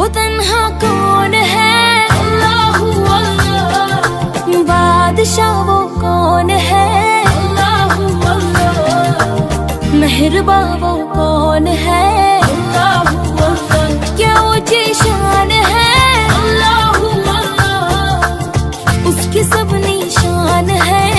वो तन्हा कौन है? अल्लाह बादशाह वो कौन है? अल्लाह मेहरबा वो कौन है? अल्लाह क्या शान है? अल्लाह। उसकी सब निशान है।